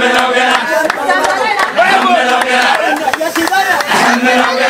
Déjamelo que la. Déjamelo que la. Déjamelo que la.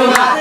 대보다 네.